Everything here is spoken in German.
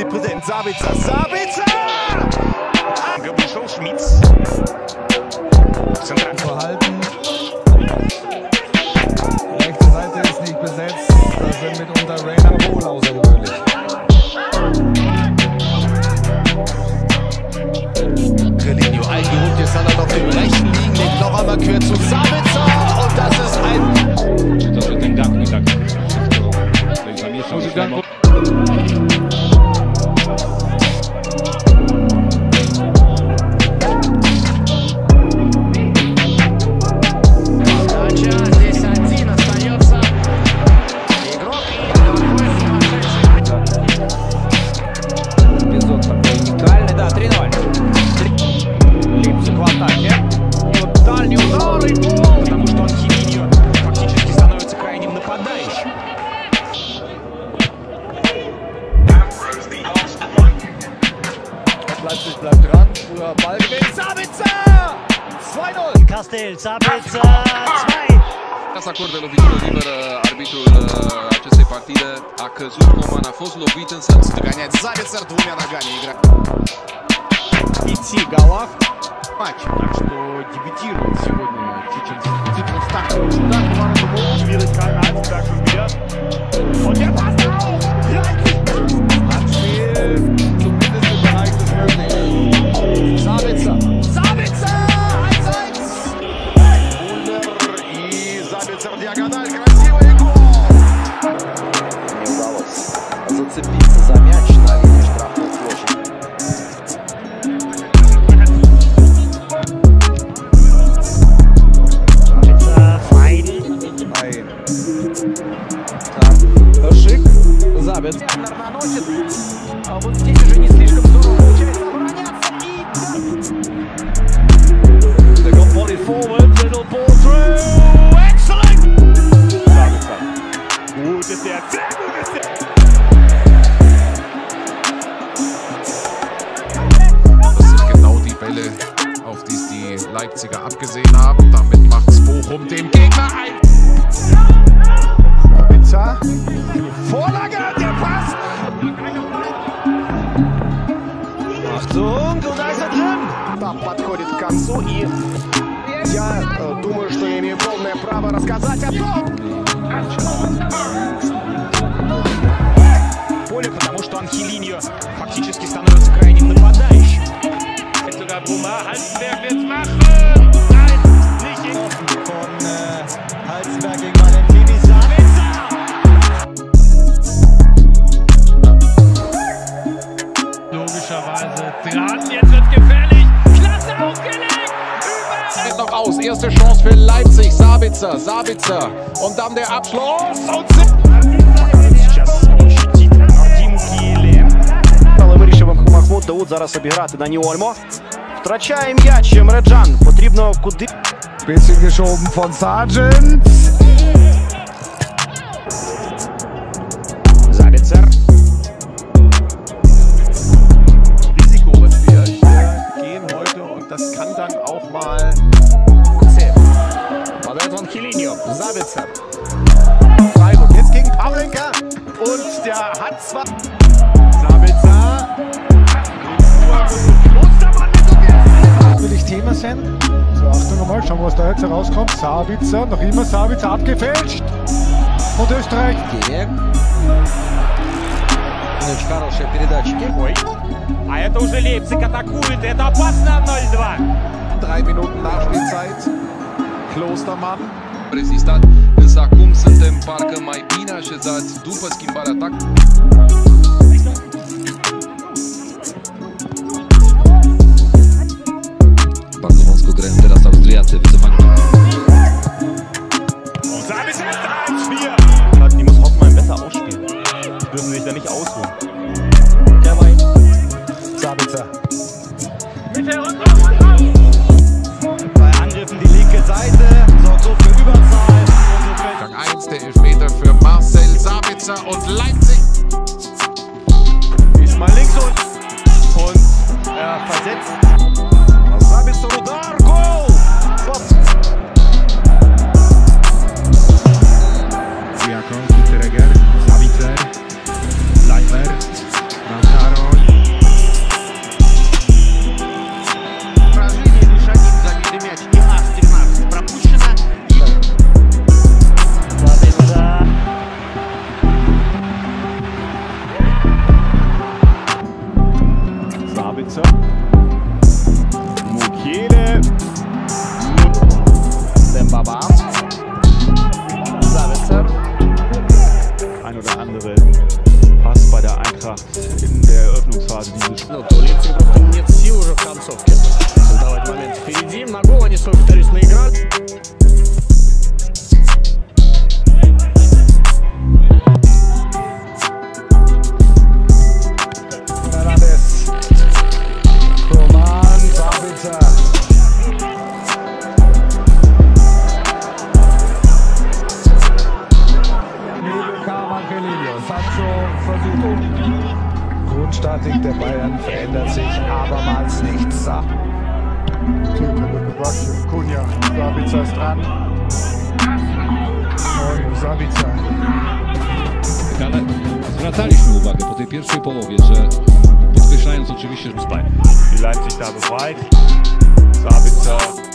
steht präsent. Sabitzer, Sabitzer! Gabriel Schmitz. Zentral. Verhalten. Rechte Seite ist nicht besetzt. Da sind mitunter Rainer wohl außergewöhnlich. Relinho eingeholt, jetzt hat er noch den rechten liegen, legt noch einmal quer zu Sabitzer Ca să acorde lovitură liberă arbitrul uh, acestei partide. A căzut Coman, a fost lovit însă догонять Забицер двумя ногами игра. Идти Галах. Матч. Так что дебютирует сегодня чеченский. Титул стартового удар. Schwierigkeiten Забит. Наносит. А вот здесь уже не слишком здорово получается обороняться. И They got volley forward. Little ball through. Excellent! Sabitzer. Gut ist der. Sehr gut ist der. das sind genau die Bälle, auf die es die Leipziger abgesehen haben. Damit macht es Bochum dem Gegner ein. Sabitzer. Vorlage, Подходит и я э, думаю, что я имею полное право рассказать о том, aus. Erste Chance für Leipzig. Sabitzer, Sabitzer. Und dann der Abschluss. Und Махмуд Дауд зараз обіграти Дані Ольмо. Втрачає м'яч Мреджан. Потрібно куди. Bisschen geschoben von Sargent. Will ich Thema sein? So, Achtung nochmal, schauen wir, was da jetzt herauskommt. Sabitzer, noch immer Sabitzer abgefälscht. Und Österreich. Очень хорошая передача. Ой. А это уже Лейпциг атакует. Это опасно 0-2. drei Minuten Nachspielzeit. Klostermann. rezistat. Însă acum suntem parcă mai bine așezați după schimbarea tactică. Bei Angriffen die linke Seite. Sorgt so für Überzahl. Gang 1 der Elfmeter für Marcel Sabitzer und Leipzig. Diesmal links und. Und er versetzt. Sabitzer andere Pass bei der Eintracht in der Eröffnungsphase dieses Spiels. der Bayern verändert sich abermals nichts. Kunja, Sabitzer ist dran. Sabitzer. Ale zwracaliśmy uwagę po tej pierwszej połowie, że podkreślając oczywiście... Leipzig da befreit. Sabitzer.